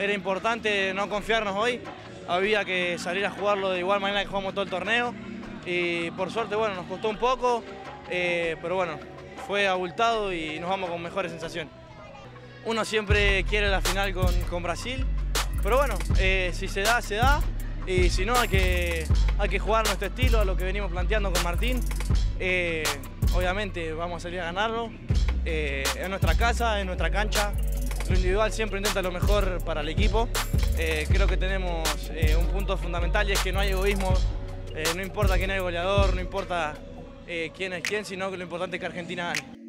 era importante no confiarnos hoy, había que salir a jugarlo de igual manera que jugamos todo el torneo y por suerte bueno, nos costó un poco, eh, pero bueno, fue abultado y nos vamos con mejores sensaciones. Uno siempre quiere la final con, Brasil, pero bueno, eh, si se da, se da. Y si no, hay que, hay que jugar nuestro estilo, a lo que venimos planteando con Martín. Eh, obviamente vamos a salir a ganarlo. En nuestra casa, en nuestra cancha. Lo individual siempre intenta lo mejor para el equipo. creo que tenemos un punto fundamental y es que no hay egoísmo. no importa quién es el goleador, no importa quién es quién, sino que lo importante es que Argentina gane.